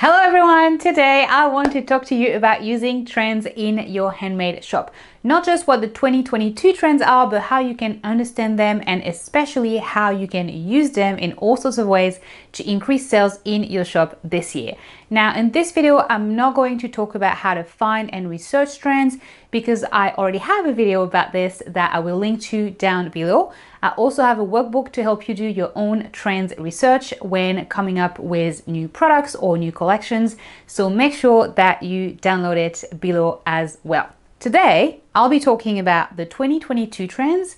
Hello everyone! Today I want to talk to you about using trends in your handmade shop. Not just what the 2022 trends are, but how you can understand them and especially how you can use them in all sorts of ways to increase sales in your shop this year. Now, in this video, I'm not going to talk about how to find and research trends because I already have a video about this that I will link to down below. I also have a workbook to help you do your own trends research when coming up with new products or new collections. So make sure that you download it below as well. Today, I'll be talking about the 2022 trends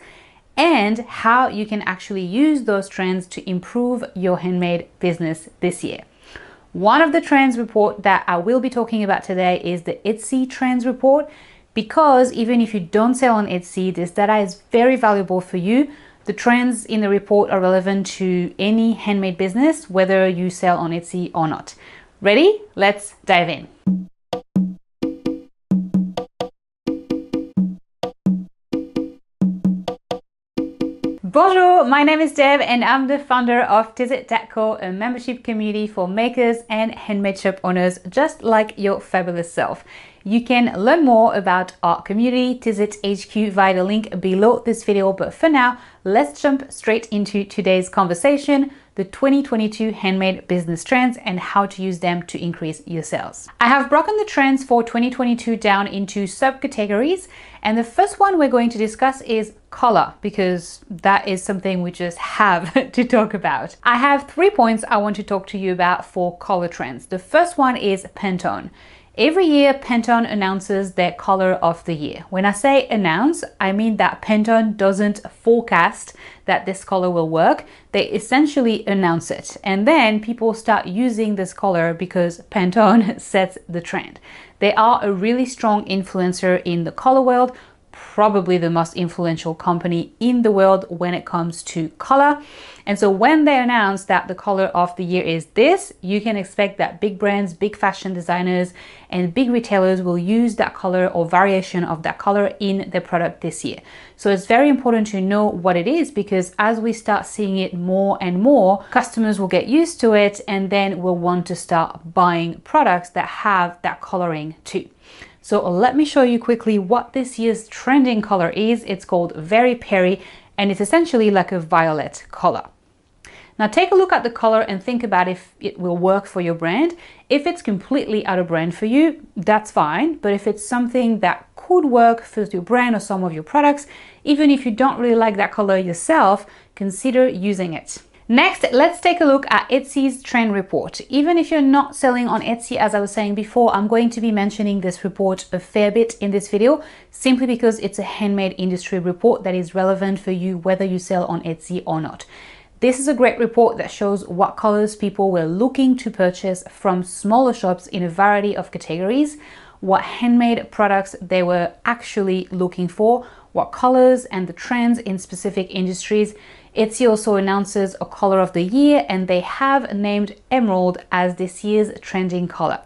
and how you can actually use those trends to improve your handmade business this year. One of the trends report that I will be talking about today is the Etsy trends report because even if you don't sell on Etsy, this data is very valuable for you the trends in the report are relevant to any handmade business, whether you sell on Etsy or not. Ready? Let's dive in. Bonjour, my name is Deb and I'm the founder of Tizzit.co, a membership community for makers and handmade shop owners just like your fabulous self. You can learn more about our community, Tizzit HQ, via the link below this video. But for now, let's jump straight into today's conversation the 2022 handmade business trends and how to use them to increase your sales. I have broken the trends for 2022 down into subcategories, and the first one we're going to discuss is color because that is something we just have to talk about. I have three points I want to talk to you about for color trends. The first one is Pantone. Every year, Pantone announces their color of the year. When I say announce, I mean that Pantone doesn't forecast that this color will work. They essentially announce it. And then people start using this color because Pantone sets the trend. They are a really strong influencer in the color world, probably the most influential company in the world when it comes to color. And so when they announce that the color of the year is this, you can expect that big brands, big fashion designers, and big retailers will use that color or variation of that color in their product this year. So it's very important to know what it is because as we start seeing it more and more, customers will get used to it and then will want to start buying products that have that coloring too. So let me show you quickly what this year's trending color is. It's called Very Peri and it's essentially like a violet color. Now take a look at the color and think about if it will work for your brand. If it's completely out of brand for you, that's fine. But if it's something that could work for your brand or some of your products, even if you don't really like that color yourself, consider using it. Next, let's take a look at Etsy's trend report. Even if you're not selling on Etsy, as I was saying before, I'm going to be mentioning this report a fair bit in this video, simply because it's a handmade industry report that is relevant for you whether you sell on Etsy or not. This is a great report that shows what colors people were looking to purchase from smaller shops in a variety of categories, what handmade products they were actually looking for, what colors and the trends in specific industries, Etsy also announces a color of the year and they have named emerald as this year's trending color.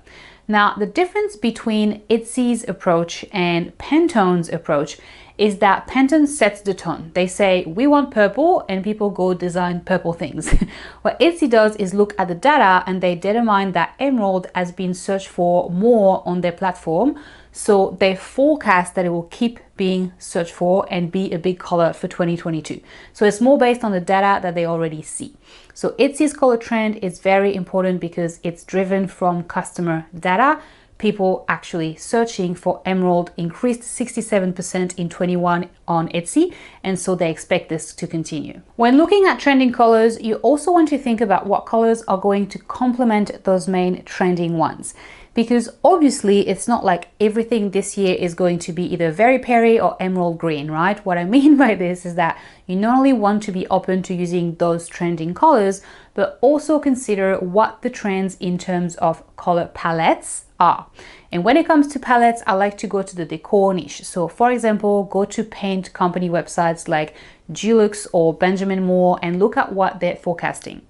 Now, the difference between Etsy's approach and Pantone's approach is that Pantone sets the tone. They say, we want purple, and people go design purple things. what Etsy does is look at the data and they determine that emerald has been searched for more on their platform. So they forecast that it will keep being searched for and be a big color for 2022. So it's more based on the data that they already see. So Etsy's color trend is very important because it's driven from customer data people actually searching for emerald increased 67% in 21 on Etsy, and so they expect this to continue. When looking at trending colors, you also want to think about what colors are going to complement those main trending ones because obviously it's not like everything this year is going to be either very peri or emerald green, right? What I mean by this is that you not only want to be open to using those trending colors, but also consider what the trends in terms of color palettes are. And when it comes to palettes, I like to go to the decor niche. So for example, go to paint company websites like Dulux or Benjamin Moore and look at what they're forecasting,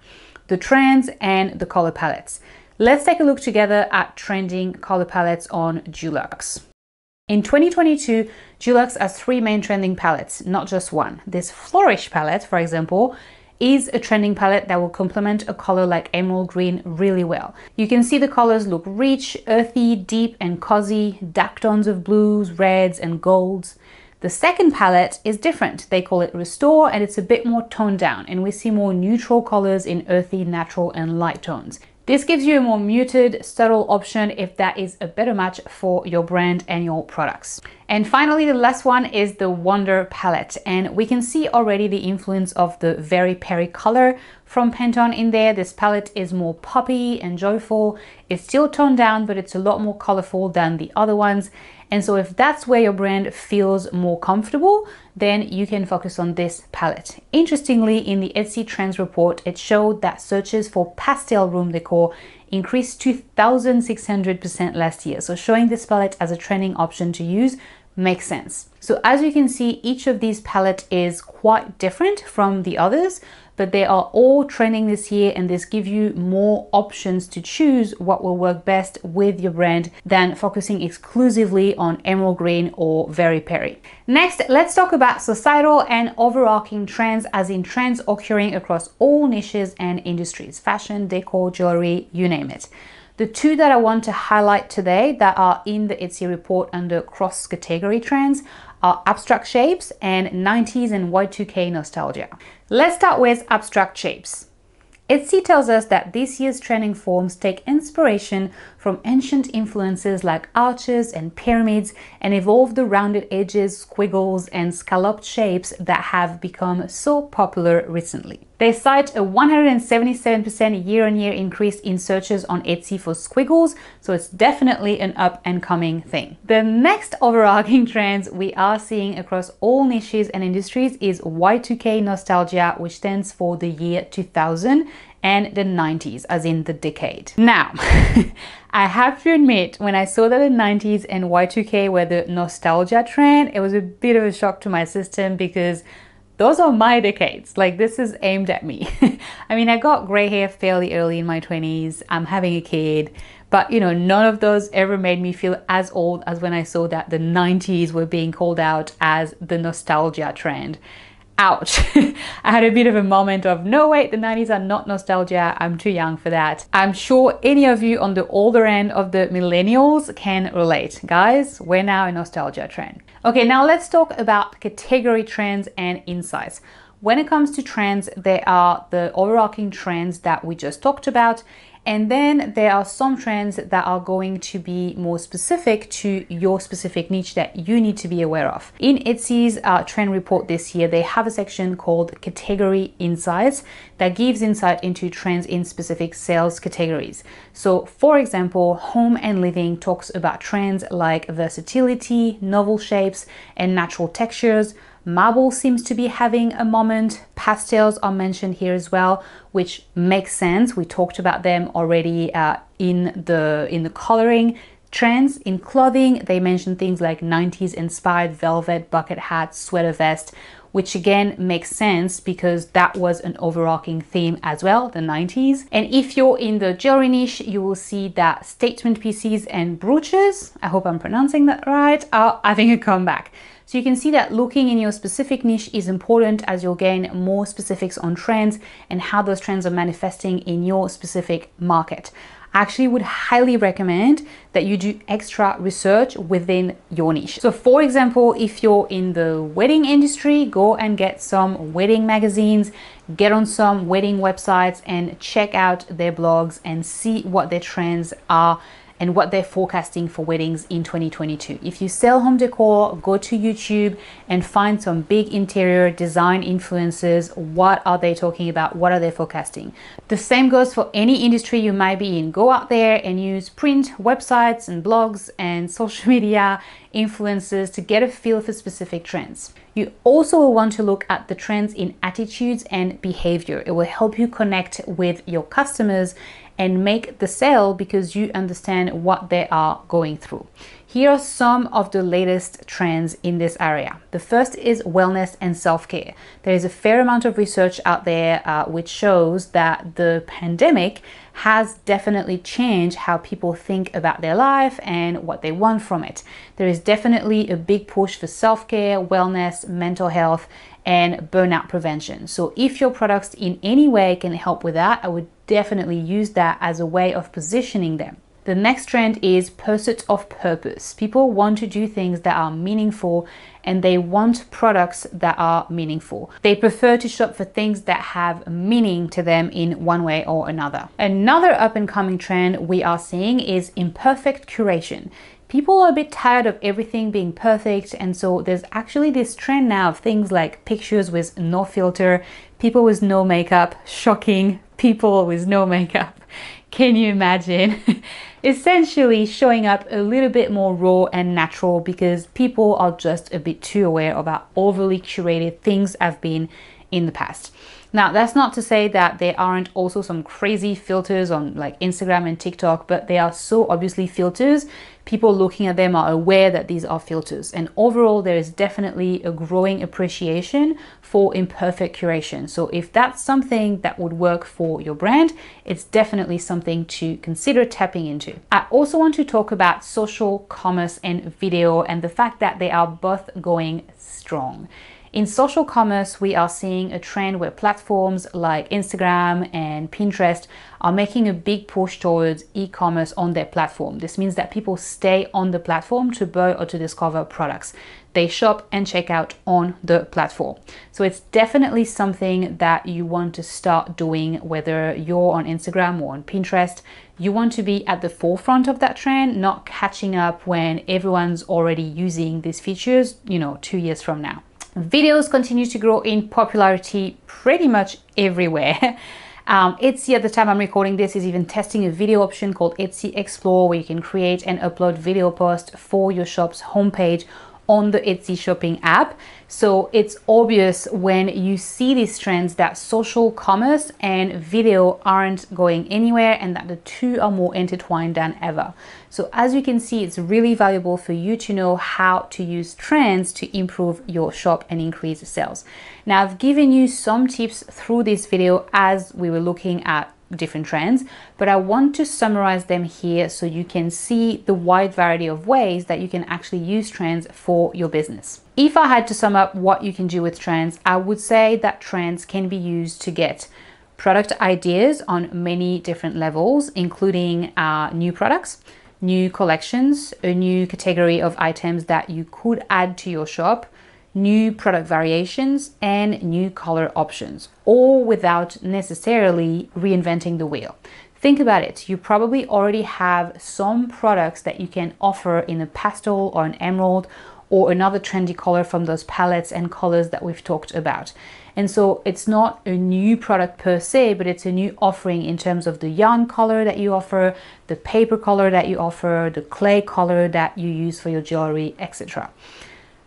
the trends and the color palettes. Let's take a look together at trending color palettes on Dulux. In 2022, Dulux has three main trending palettes, not just one. This Flourish palette, for example, is a trending palette that will complement a color like emerald green really well. You can see the colors look rich, earthy, deep and cozy, dark tones of blues, reds and golds. The second palette is different. They call it Restore and it's a bit more toned down and we see more neutral colors in earthy, natural and light tones. This gives you a more muted, subtle option if that is a better match for your brand and your products. And finally, the last one is the Wonder palette. And we can see already the influence of the Very Peri color from Pantone in there. This palette is more poppy and joyful. It's still toned down, but it's a lot more colorful than the other ones. And so if that's where your brand feels more comfortable, then you can focus on this palette. Interestingly, in the Etsy Trends report, it showed that searches for pastel room decor increased 2,600% last year. So showing this palette as a trending option to use makes sense. So as you can see, each of these palette is quite different from the others but they are all trending this year and this gives you more options to choose what will work best with your brand than focusing exclusively on emerald green or very peri. Next, let's talk about societal and overarching trends as in trends occurring across all niches and industries, fashion, decor, jewelry, you name it. The two that I want to highlight today that are in the Etsy report under cross category trends are abstract shapes and 90s and Y2K nostalgia. Let's start with abstract shapes. Etsy tells us that this year's trending forms take inspiration from ancient influences like arches and pyramids and evolve the rounded edges, squiggles, and scalloped shapes that have become so popular recently. They cite a 177% year on year increase in searches on Etsy for squiggles, so it's definitely an up and coming thing. The next overarching trends we are seeing across all niches and industries is Y2K nostalgia, which stands for the year 2000 and the 90s, as in the decade. Now, I have to admit, when I saw that the 90s and Y2K were the nostalgia trend, it was a bit of a shock to my system because those are my decades. Like this is aimed at me. I mean, I got gray hair fairly early in my 20s. I'm having a kid, but you know, none of those ever made me feel as old as when I saw that the 90s were being called out as the nostalgia trend. Ouch. I had a bit of a moment of no wait, the 90s are not nostalgia. I'm too young for that. I'm sure any of you on the older end of the millennials can relate. Guys, we're now a nostalgia trend. Okay, now let's talk about category trends and insights. When it comes to trends, there are the overarching trends that we just talked about, and then there are some trends that are going to be more specific to your specific niche that you need to be aware of. In Etsy's uh, trend report this year, they have a section called Category Insights that gives insight into trends in specific sales categories. So, for example, home and living talks about trends like versatility, novel shapes, and natural textures Marble seems to be having a moment. Pastels are mentioned here as well, which makes sense. We talked about them already uh, in the in the coloring trends. In clothing, they mention things like 90s inspired velvet bucket hat, sweater vest, which again makes sense because that was an overarching theme as well, the 90s. And if you're in the jewelry niche, you will see that statement pieces and brooches, I hope I'm pronouncing that right, are having a comeback. So you can see that looking in your specific niche is important as you'll gain more specifics on trends and how those trends are manifesting in your specific market. Actually would highly recommend that you do extra research within your niche. So for example, if you're in the wedding industry, go and get some wedding magazines, get on some wedding websites and check out their blogs and see what their trends are and what they're forecasting for weddings in 2022. If you sell home decor, go to YouTube and find some big interior design influencers. What are they talking about? What are they forecasting? The same goes for any industry you might be in. Go out there and use print, websites, and blogs and social media influencers to get a feel for specific trends. You also will want to look at the trends in attitudes and behavior. It will help you connect with your customers and make the sale because you understand what they are going through. Here are some of the latest trends in this area. The first is wellness and self care. There is a fair amount of research out there uh, which shows that the pandemic has definitely changed how people think about their life and what they want from it. There is definitely a big push for self care, wellness, mental health, and burnout prevention. So, if your products in any way can help with that, I would definitely use that as a way of positioning them. The next trend is pursuit of purpose. People want to do things that are meaningful and they want products that are meaningful. They prefer to shop for things that have meaning to them in one way or another. Another up and coming trend we are seeing is imperfect curation people are a bit tired of everything being perfect and so there's actually this trend now of things like pictures with no filter people with no makeup shocking people with no makeup can you imagine essentially showing up a little bit more raw and natural because people are just a bit too aware of how overly curated things have been in the past. Now, that's not to say that there aren't also some crazy filters on like Instagram and TikTok, but they are so obviously filters. People looking at them are aware that these are filters. And overall, there is definitely a growing appreciation for imperfect curation. So, if that's something that would work for your brand, it's definitely something to consider tapping into. I also want to talk about social commerce and video and the fact that they are both going strong. In social commerce, we are seeing a trend where platforms like Instagram and Pinterest are making a big push towards e commerce on their platform. This means that people stay on the platform to buy or to discover products. They shop and check out on the platform. So it's definitely something that you want to start doing, whether you're on Instagram or on Pinterest. You want to be at the forefront of that trend, not catching up when everyone's already using these features, you know, two years from now. Videos continue to grow in popularity pretty much everywhere. Um, Etsy at the time I'm recording this is even testing a video option called Etsy Explore where you can create and upload video posts for your shop's homepage on the Etsy shopping app. So it's obvious when you see these trends that social commerce and video aren't going anywhere and that the two are more intertwined than ever. So as you can see, it's really valuable for you to know how to use trends to improve your shop and increase sales. Now I've given you some tips through this video as we were looking at different trends, but I want to summarize them here so you can see the wide variety of ways that you can actually use trends for your business. If I had to sum up what you can do with trends, I would say that trends can be used to get product ideas on many different levels, including uh, new products, new collections, a new category of items that you could add to your shop, new product variations, and new color options, all without necessarily reinventing the wheel. Think about it, you probably already have some products that you can offer in a pastel or an emerald or another trendy color from those palettes and colors that we've talked about. And so it's not a new product per se, but it's a new offering in terms of the yarn color that you offer, the paper color that you offer, the clay color that you use for your jewelry, etc.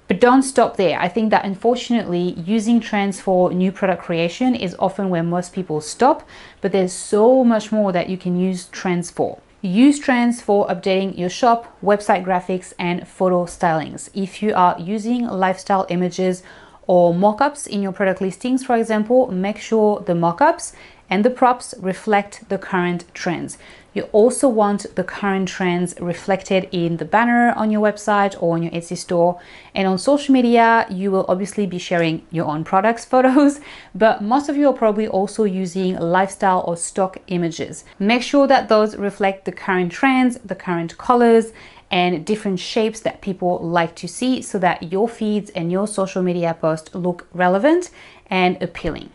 But don't stop there. I think that unfortunately, using trends for new product creation is often where most people stop, but there's so much more that you can use trends for. Use trends for updating your shop, website graphics, and photo stylings. If you are using lifestyle images or mockups in your product listings, for example, make sure the mockups and the props reflect the current trends. You also want the current trends reflected in the banner on your website or on your Etsy store. And on social media, you will obviously be sharing your own products photos, but most of you are probably also using lifestyle or stock images. Make sure that those reflect the current trends, the current colors, and different shapes that people like to see so that your feeds and your social media posts look relevant and appealing.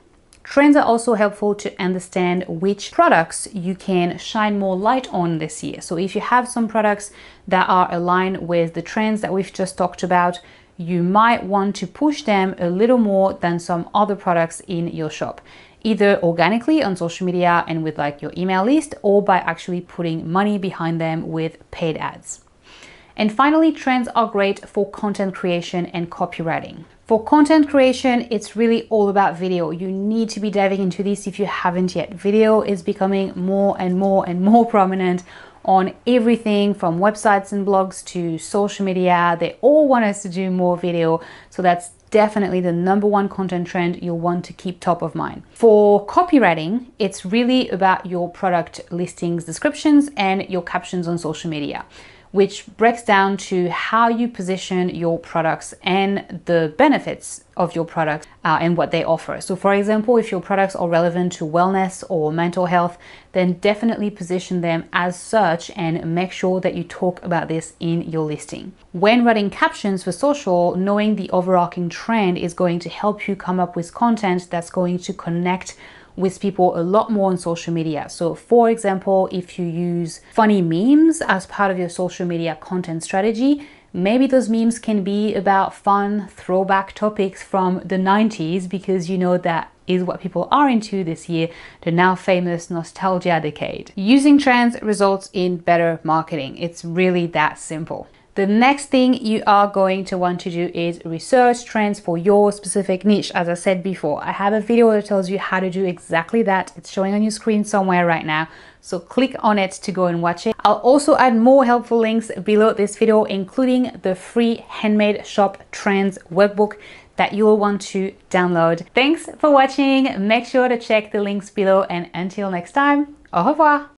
Trends are also helpful to understand which products you can shine more light on this year. So if you have some products that are aligned with the trends that we've just talked about, you might want to push them a little more than some other products in your shop, either organically on social media and with like your email list or by actually putting money behind them with paid ads. And finally, trends are great for content creation and copywriting. For content creation, it's really all about video. You need to be diving into this if you haven't yet. Video is becoming more and more and more prominent on everything from websites and blogs to social media. They all want us to do more video. So that's definitely the number one content trend you'll want to keep top of mind. For copywriting, it's really about your product listings descriptions and your captions on social media which breaks down to how you position your products and the benefits of your products uh, and what they offer. So, for example, if your products are relevant to wellness or mental health, then definitely position them as such and make sure that you talk about this in your listing. When writing captions for social, knowing the overarching trend is going to help you come up with content that's going to connect with people a lot more on social media. So, for example, if you use funny memes as part of your social media content strategy, maybe those memes can be about fun throwback topics from the 90s because you know that is what people are into this year, the now famous nostalgia decade. Using trends results in better marketing. It's really that simple. The next thing you are going to want to do is research trends for your specific niche. As I said before, I have a video that tells you how to do exactly that. It's showing on your screen somewhere right now. So click on it to go and watch it. I'll also add more helpful links below this video, including the free handmade shop trends workbook that you'll want to download. Thanks for watching. Make sure to check the links below and until next time, au revoir.